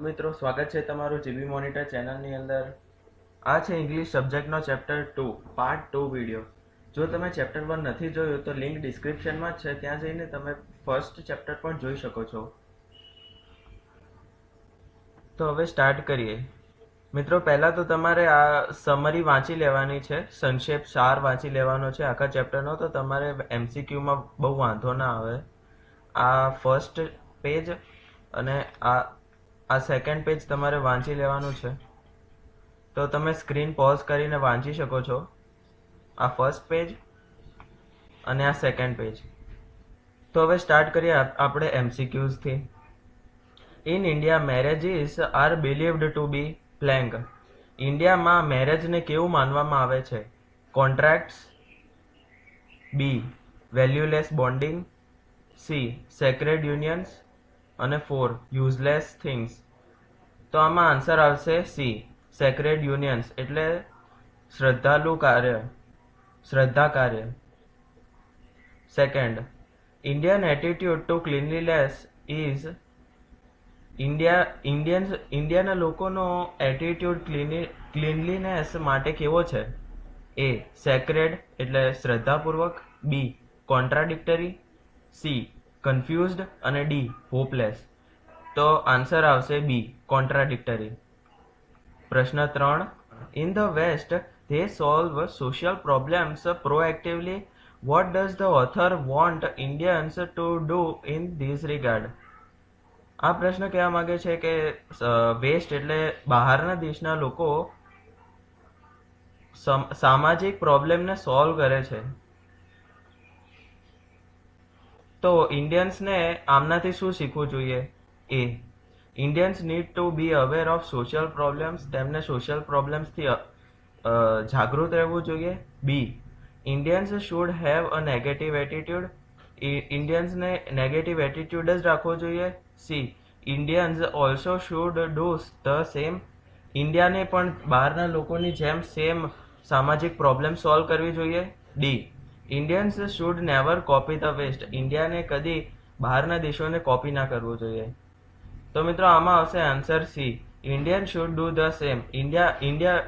મિત્રો, સ્વાગત છે તમારું જીબી મોનિટર ચેનલની અંદર. આ છે English સબ્જેક્ટનો chapter two part two video જો તમે ચેપ્ટર વન નથી જોયું, તો લિંક ડિસ્ક્રિપ્શનમાં જ છે. ત્યાં જઈને તમે ફર્સ્ટ ચેપ્ટર પણ જોઈ શકો છો. તો હવે સ્ટાર્ટ કરીએ. મિત્રો, પહેલાં તો તમારે આ સમરી વાંચી લેવાની છે. સંક્ષેપ સાર વાંચી લેવાનો છે આખા ચેપ્ટરનો તો તમારે એમસીક્યુમાં બહુ વાંધો ના આવે. આ ફર્સ્ટ પેજ અને આ આ સેકન્ડ પેજ તમારે વાંચી લેવાનું છે. તો તમે સ્ક્રીન પોઝ કરીને વાંચી શકો છો. આ ફર્સ્ટ પેજ અને આ સેકન્ડ પેજ તો હવે સ્ટાર્ટ કરીએ આપણે એમસીક્યુઝથી in India marriages are believed to be blank ઇન્ડિયામાં મેરેજને કેવું માનવામાં આવે છે? Contracts B valueless bonding C sacred unions અને ફોર યુઝલેસ થિંગ્સ તો આમાં આન્સર આવશે સી સેક્રેડ યુનિયન્સ એટલે શ્રદ્ધાલુ કાર્ય. શ્રદ્ધા કાર્ય. Second Indian attitude to cleanliness is India Indians ઇન્ડિયાના લોકોનો એટીટ્યુડ ક્લીની ક્લીનલીનેસ માટે કેવો છે? એ સેક્રેડ એટલે શ્રદ્ધાપૂર્વક. બી કોન્ટ્રાડિક્ટરી સી કન્ફ્યુઝડ અને ડી હોપલેસ તો આન્સર આવશે બી કોન્ટ્રાડિક્ટરી પ્રશ્ન ત્રણ. In the West they solve social problems proactively what does the author want Indians to do in this regard આ પ્રશ્ન કહેવા માંગે છે કે વેસ્ટ એટલે બહારના દેશના લોકો સામાજિક પ્રોબ્લેમને સોલ્વ કરે છે. તો ઇન્ડિયન્સને આમનાથી શું શીખવું જોઈએ? A Indians need to be aware of social problems તેમને સોશિયલ પ્રોબ્લેમ્સથી જાગૃત રહેવું જોઈએ. B Indians should have a negative attitude ઇન્ડિયન્સને negative attitude જ રાખવો જોઈએ. C Indians also should do the same ઇન્ડિયાને પણ બહારના લોકોની જેમ સેમ સામાજિક પ્રોબ્લેમ સોલ્વ કરવી જોઈએ. D Indians should never copy the West ઇન્ડિયાને કદી બહારના દેશોને કોપી ના કરવું જોઈએ. તો મિત્રો, આમાં આવશે answer C Indian should do the same India India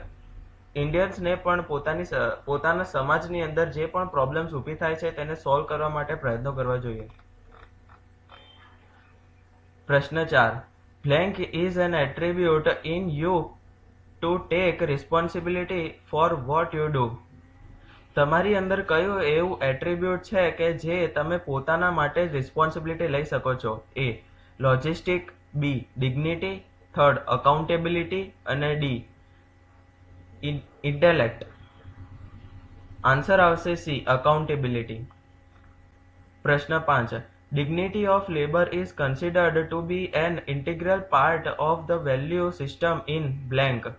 ઇન્ડિયન્સને પણ પોતાની પોતાના સમાજની અંદર જે પણ પ્રોબ્લેમ્સ ઊભી થાય છે, તેને સોલ્વ કરવા માટે પ્રયત્નો કરવા જોઈએ. પ્રશ્ન ચાર. Blank is an attribute in you to take responsibility for what you do તમારી અંદર કયું એવું એટ્રીબ્યુટ છે કે જે તમે પોતાના માટે રિસ્પોન્સિબિલિટી લઈ શકો છો? A logistic B dignity third accountability અને ડી ઇન્ટેલેક્ટ આન્સર આવશે સી અકાઉન્ટેબિલિટી પ્રશ્ન પાંચ dignity of labour is considered to be an integral part of the value system in blank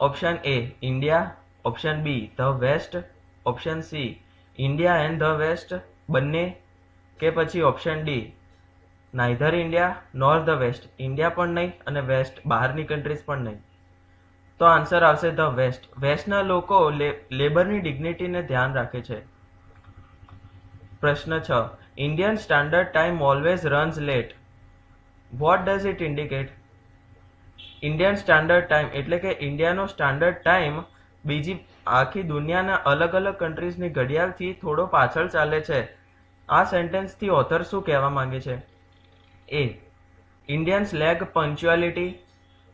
option A India option B, the West, option C, India and the West, બંને, કે પછી option D neither India nor the West, India પણ નહીં અને waste બહારની countries પણ નહીં. તો આન્સર આવશે ધ વેસ્ટ. વેસ્ટના લોકો લેબરની ડિગ્નિટીને ધ્યાન રાખે છે. પ્રશ્ન છ. Indian standard time always runs late what does it indicate Indian standard time એટલે કે ઇન્ડિયાનો સ્ટાન્ડર્ડ ટાઈમ બીજી આખી દુનિયાના અલગ અલગ કન્ટ્રીઝની ઘડિયાળથી થોડો પાછળ ચાલે છે. આ સેન્ટેન્સથી ઓથર શું કહેવા માંગે છે? એ ઇન્ડિયન્સ લેગ પંચ્યુઆલિટી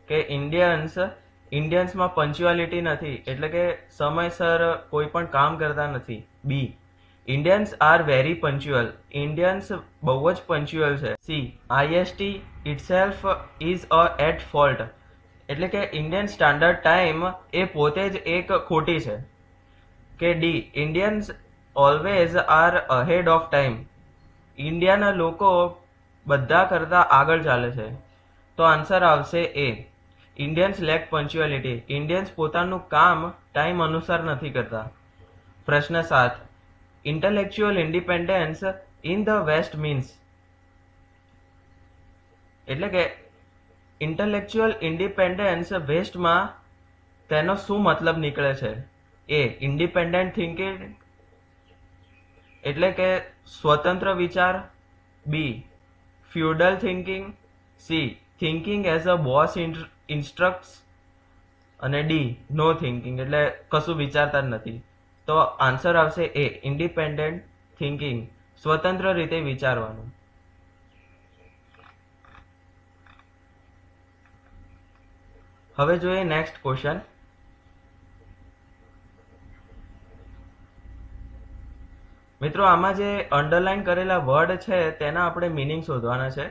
કે ઇન્ડિયન્સ ઇન્ડિયન્સમાં પંચ્યુઆલિટી નથી, એટલે કે સમયસર કોઈ પણ કામ કરતા નથી. B Indians are very punctual Indians બહુ જ પંચ્યુઅલ છે. C IST itself is a at fault એટલે કે ઇન્ડિયન સ્ટાન્ડર્ડ ટાઈમ એ પોતે જ એક ખોટી છે. કે D Indians always are ahead of time ઇન્ડિયાના લોકો બધા કરતાં આગળ ચાલે છે. તો આન્સર આવશે A Indians lack punctuality Indians પોતાનું કામ ટાઈમ અનુસાર નથી કરતા. પ્રશ્ન સાત. Intellectual independence in the West means એટલે કે ઇન્ટેલેક્ચ્યુઅલ ઇન્ડિપેન્ડન્સ વેસ્ટમાં તેનો શું મતલબ નીકળે છે? એ ઇન્ડિપેન્ડન્ટ થિંકિંગ એટલે કે સ્વતંત્ર વિચાર. B feudal thinking C thinking as a boss instructs અને ડી નો થિંકિંગ એટલે કશું વિચારતા જ નથી. તો આન્સર આવશે એ ઇન્ડિપેન્ડન્ટ થિંકિંગ સ્વતંત્ર રીતે વિચારવાનું. હવે જોઈએ નેક્સ્ટ ક્વેશ્ચન મિત્રો, આમાં જે અંડરલાઇન કરેલા વર્ડ છે, તેના આપણે મિનિંગ શોધવાના છે.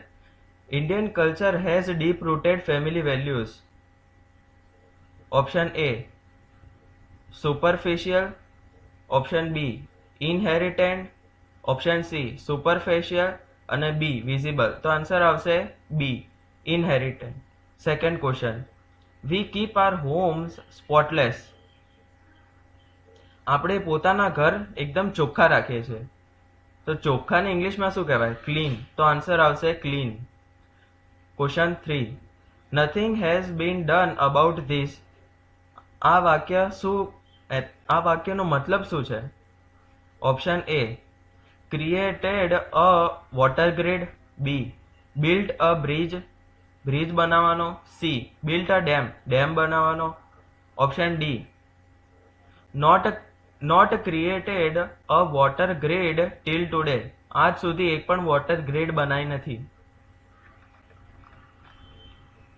Indian culture has deep rooted family values option A superficial option B inherent option C superficial and B visible તો આન્સર આવશે B inherent second question we keep our homes spotless આપણે પોતાના ઘર એકદમ ચોખ્ખા રાખીએ છીએ. તો ચોખ્ખાને ઇંગ્લિશમાં શું કહેવાય? ક્લીન તો આન્સર આવશે clean question three nothing has been done about this આ વાક્ય શું આ વાક્યનો મતલબ શું છે? Option A created a water grid B build a bridge bridge બનાવવાનો, C, built a dam dam બનાવવાનો, option D, not not created a water grid till today. આજ સુધી એક પણ વોટર ગ્રેડ બનાવી નથી.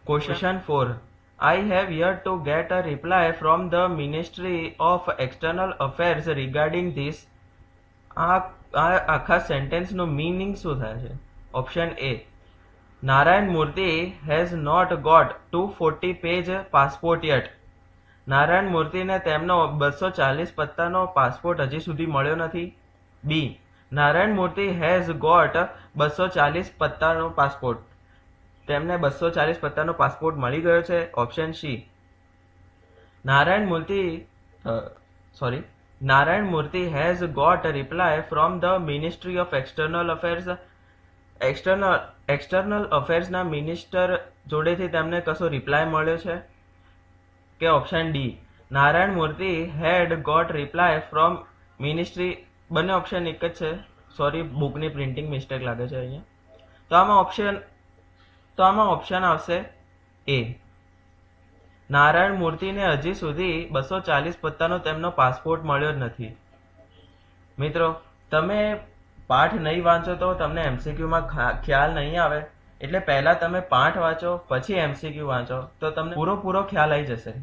Question four I have yet to get a reply from the ministry of external affairs regarding this આ આખા સેન્ટેન્સનું meaning શું થાય છે? Option A Narayan Murthy has not got to forty page passport yet Narayan મૂર્તિને તેમનો બસો ચાલીસ પત્તાનો passport હજી સુધી મળ્યો નથી. બી નારાયણ મૂર્તિ હેઝ ગોટ બસો ચાલીસ પત્તાનો પાસપોર્ટ તેમને બસો ચાલીસ પત્તાનો પાસપોર્ટ મળી ગયો છે. Option C Narayan Murthy sorry Narayan Murthy has got reply from the ministry of external affairs external external અફેર્સના minister જોડેથી તેમને કશો રિપ્લાય મળ્યો છે? કે option D Narayan Murthy had got reply from ministry બંને ઓપ્શન એક જ છે. સોરી બુકની પ્રિન્ટિંગ મિસ્ટેક લાગે છે અહીંયા. તો આમાં ઓપ્શન તો આમાં ઓપ્શન આવશે એ નારાયણ મૂર્તિને હજી સુધી બસો ચાલીસ પત્તાનો તેમનો પાસપોર્ટ મળ્યો જ નથી. મિત્રો, તમે પાઠ નહીં વાંચો તો તમને એમસીક્યુમાં ખ્યાલ નહીં આવે. એટલે પહેલા તમે પાઠ વાંચો, પછી એમસીક્યુ વાંચો, તો તમને પૂરો પૂરો ખ્યાલ આવી જશે.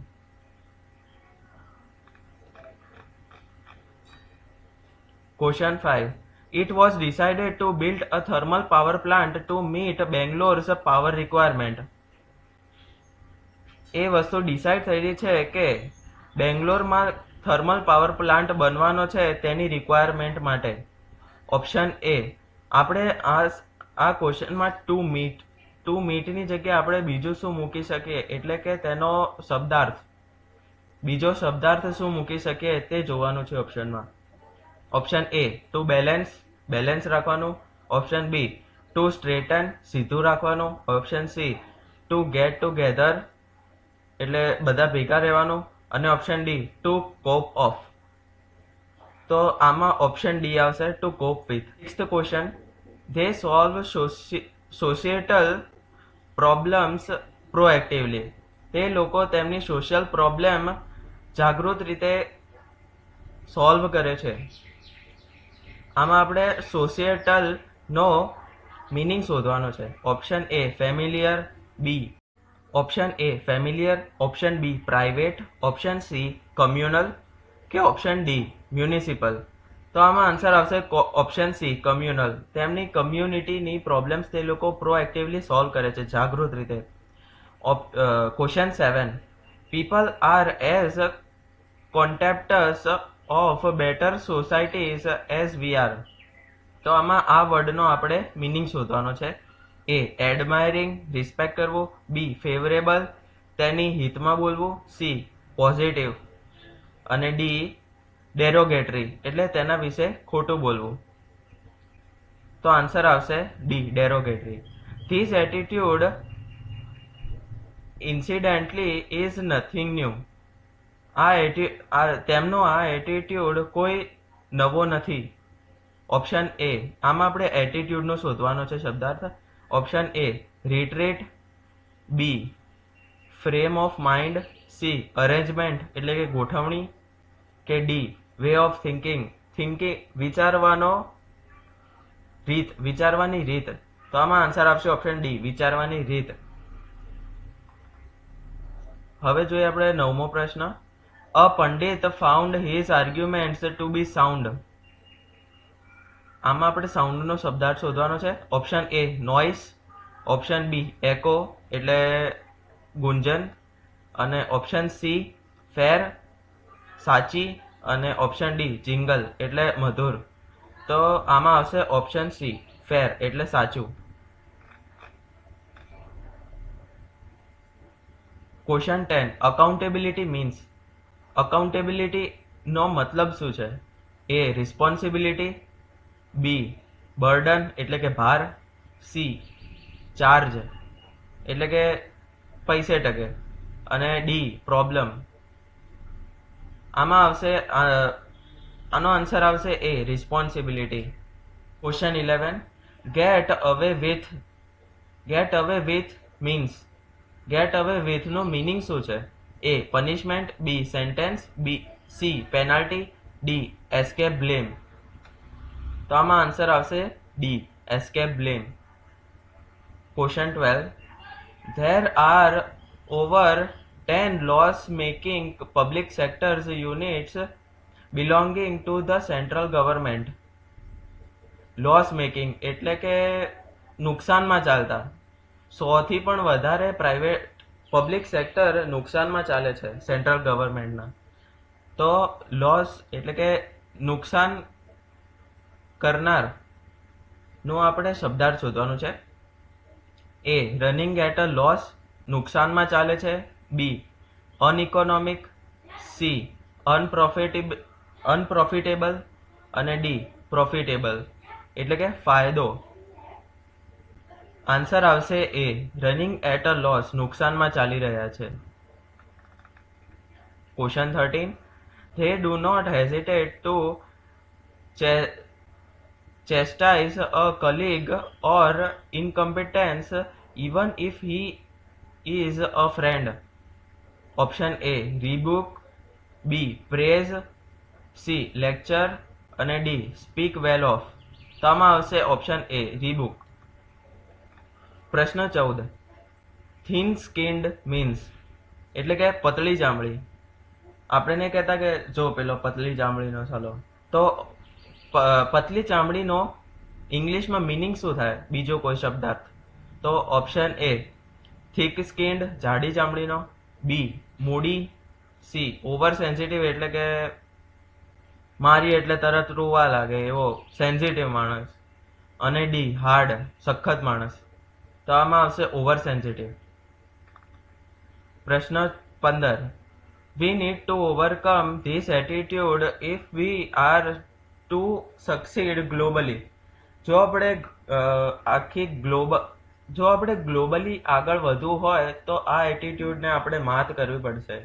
Question five it was decided to build a thermal power plant to meet Bangalore power requirement એ વસ્તુ ડિસાઇડ થયેલી છે કે બેંગ્લોરમાં થર્મલ પાવર પ્લાન્ટ બનવાનો છે તેની રિક્વાયરમેન્ટ માટે. ઓપ્શન એ આપણે આ આ ક્વેશ્ચનમાં ટુ મીટ ટુ મીટની જગ્યાએ આપણે બીજું શું મૂકી શકીએ? એટલે કે તેનો શબ્દાર્થ. બીજો શબ્દાર્થ શું મૂકી શકીએ? તે જોવાનું છે ઓપ્શનમાં option A to balance balance રાખવાનું. ઓપ્શન બી ટુ સ્ટ્રેટન સીધું રાખવાનું. Option C to get together એટલે બધા ભેગા રહેવાનું. અને option D to cope of તો આમાં ઓપ્શન ડી આવશે to cope with next question they solve societal problems proactively તે લોકો તેમની સોશિયલ પ્રોબ્લેમ જાગૃત રીતે સોલ્વ કરે છે. આમાં આપણે સોશિયેટલનો મિનિંગ શોધવાનો છે. Option A familiar B option A familiar option B private option C communal કે ઓપ્શન ડી મ્યુનિસિપલ તો આમાં આન્સર આવશે ઓપ્શન સી કમ્યુનલ તેમની કમ્યુનિટીની પ્રોબ્લેમ્સ તે લોકો પ્રોએક્ટિવલી સોલ્વ કરે છે જાગૃત રીતે. Question seven people are as contemptors of better societies as we are તો આમાં આ વર્ડનો આપણે મિનિંગ શોધવાનો છે. એ એડમાયરિંગ રિસ્પેક્ટ કરવું. બી ફેવરેબલ તેની હિતમાં બોલવું. સી પોઝિટિવ અને ડી ડેરોગેટરી એટલે તેના વિશે ખોટું બોલવું. તો આન્સર આવશે D derogatory this attitude incidentally is nothing new આ એટી આ, તેમનો આ એટીટ્યુડ કોઈ નવો નથી. ઓપ્શન એ આમાં આપણે એટીટ્યુડનો શોધવાનો છે શબ્દાર્થ. Option A retreat B frame of mind C arrangement એટલે કે ગોઠવણી. કે D way of thinking thinking વિચારવાનો રીત, વિચારવાની રીત. તો આમાં આન્સર આપશે ઓપ્શન ડી વિચારવાની રીત. હવે જોઈએ આપણે નવમો પ્રશ્ન. A Pandit found his arguments to be sound આમાં આપણે સાઉન્ડનો શબ્દાર્થ શોધવાનો છે. Option A noise option B echo એટલે ગુંજન. અને ઓપ્શન સી ફેર સાચી અને ઓપ્શન ડી જિંગલ એટલે મધુર. તો આમાં આવશે ઓપ્શન સી ફેર એટલે સાચું. ક્વેશ્ચન ટેન અકાઉન્ટેબિલિટી મીન્સ અકાઉન્ટેબિલિટીનો મતલબ શું છે? એ રિસ્પોન્સિબિલિટી બી બર્ડન એટલે કે ભાર સી ચાર્જ એટલે કે પૈસે ટકે. અને ડી પ્રોબ્લેમ આમાં આવશે આનો આન્સર આવશે A responsibility question eleven get away with get away with means get away વિથનું meaning શું છે? A punishment B sentence B C penalty D escape blame તો આમાં આન્સર આવશે D escape blame question twelve there are over ten loss making public sectors units belonging to the central government loss making એટલે કે નુકસાનમાં ચાલતા. સોથી પણ વધારે private public sector નુકસાનમાં ચાલે છે સેન્ટ્રલ ગવર્મેન્ટના તો લોસ એટલે કે નુકસાન કરનારનું આપણે શબ્દાર્થ શોધવાનું છે. A running at a loss નુકસાનમાં ચાલે છે. બી અનઇકોનોમિક સી અનપ્રોફિટેબલ અનપ્રોફિટેબલ અને ડી પ્રોફિટેબલ એટલે કે ફાયદો. આન્સર આવશે A running at a loss નુકસાનમાં ચાલી રહ્યા છે. Question thirteen they do not hesitate to ch- chastise a colleague or incompetence even if he is a friend. Option A rebuke B praise C lecture અને D speak well of તો આવશે option A રીબુક પ્રશ્ન ચૌદ. Thin સ્કિન્ડ means એટલે કે પતળી ચામડી આપણે નહીં કહેતા કે જો પેલો પતલી ચામડીનો સલો. તો પતલી ચામડીનો ઇંગ્લિશમાં મિનિંગ શું થાય? બીજો કોઈ શબ્દાર્થ. તો ઓપ્શન એ થિક સ્કિન્ડ જાડી ચામડીનો બી મૂડી સી ઓવર સેન્સિટિવ એટલે કે મારી એટલે તરત રોવા લાગે એવો સેન્સિટિવ માણસ. અને ડી હાર્ડ સખત માણસ. તો આમાં આવશે ઓવર સેન્સિટિવ પ્રશ્ન પંદર. We need to overcome this attitude if we are to succeed globally જો આપણે આખી ગ્લોબલ જો આપણે ગ્લોબલી આગળ વધવું હોય તો આ એટીટ્યુડને આપણે માત કરવી પડશે.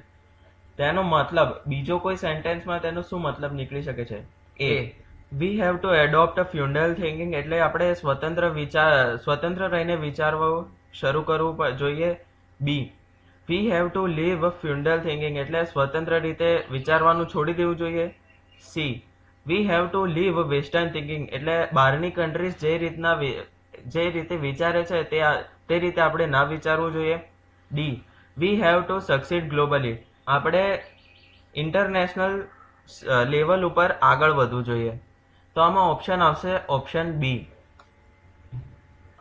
તેનો મતલબ બીજો કોઈ સેન્ટેન્સમાં તેનો શું મતલબ નીકળી શકે છે? A we have to adopt feudal thinking એટલે આપણે સ્વતંત્ર વિચાર સ્વતંત્ર રહીને વિચારવું શરૂ કરવું જોઈએ. B we have to leave feudal thinking એટલે સ્વતંત્ર રીતે વિચારવાનું છોડી દેવું જોઈએ. C we have to leave western thinking એટલે બહારની કન્ટ્રીઝ જે રીતના જે રીતે વિચારે છે તે તે રીતે આપણે ના વિચારવું જોઈએ D we have to succeed globally આપણે ઇન્ટરનેશનલ લેવલ ઉપર આગળ વધવું જોઈએ તો આમાં ઓપ્શન આવશે ઓપ્શન બી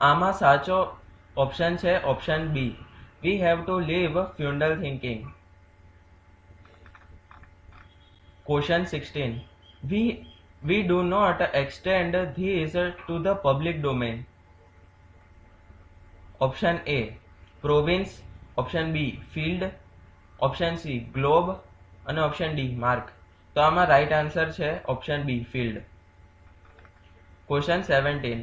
આમાં સાચો ઓપ્શન છે option B we have to leave feudal thinking. Question 16. We, we do not extend these to the public domain. Option A. Province. Option B. Field. Option C. Globe. અને option D mark તો આમાં right answer છે option B field question seventeen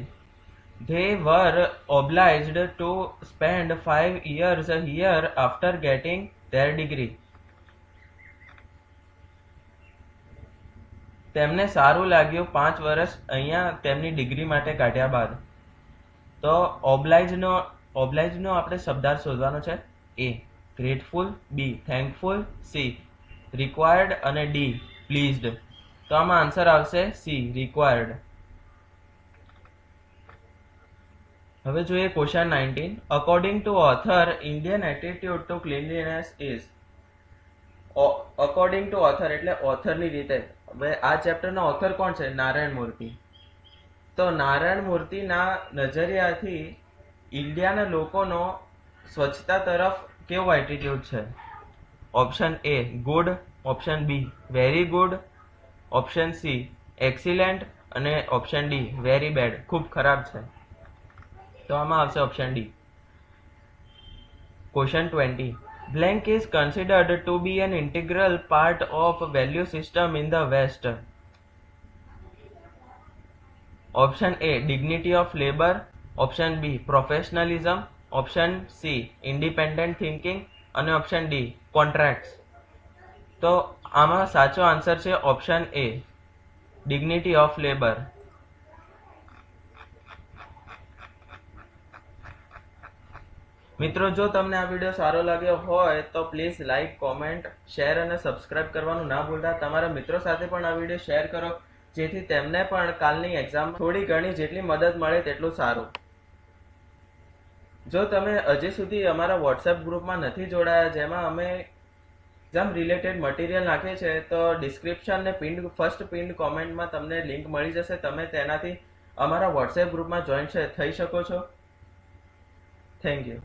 they were obliged to spend five years here after getting their degree. તેમને સારું લાગ્યું પાંચ વર્ષ અહીંયા તેમની ડિગ્રી માટે કાઢ્યા બાદ તો ઓબ્લાઇઝનો ઓબ્લાઇજનો આપણે શબ્દાર્થ શોધવાનો છે. A grateful B thankful C required અને ડી પ્લીઝડ તો આમાં આન્સર આવશે સી રિક્વાયર્ડ હવે જોઈએ question nineteen according to author Indian attitude to cleanliness is according to author એટલે ઓથરની રીતે. હવે આ ચેપ્ટરનો ઓથર કોણ છે? નારાયણ મૂર્તિ. તો નારાયણ મૂર્તિના નજરિયાથી ઇન્ડિયાના લોકોનો સ્વચ્છતા તરફ કેવો એટીટ્યુડ છે? Option A good option B very good option C excellent અને ઓપ્શન ડી વેરી બેડ ખૂબ ખરાબ છે. તો આમાં આવશે option D question twenty blank is considered to be an integral part of value system in the west. Option a, dignity of labor. Option B professionalism option C independent thinking અને option D contracts તો આમાં સાચો answer છે option A dignity of labour મિત્રો, જો તમને આ video સારો લાગ્યો હોય તો પ્લીઝ લાઇક કોમેન્ટ શેર અને સબસ્ક્રાઇબ કરવાનું ના ભૂલતા. તમારા મિત્રો સાથે પણ આ વીડિયો શેર કરો, જેથી તેમને પણ કાલની એક્ઝામ થોડી ઘણી જેટલી મદદ મળે તેટલું સારું. જો તમે હજી સુધી અમારા વોટ્સએપ ગ્રુપમાં નથી જોડાયા, જેમાં અમે એક્ઝામ રિલેટેડ મટીરિયલ નાખીએ છીએ, તો ડિસ્ક્રિપ્શન ને પિન્ડ ફર્સ્ટ પિન્ડ કોમેન્ટમાં તમને લિંક મળી જશે. તમે તેનાથી અમારા વોટ્સએપ ગ્રુપમાં જોઈન થઈ શકો છો. Thank you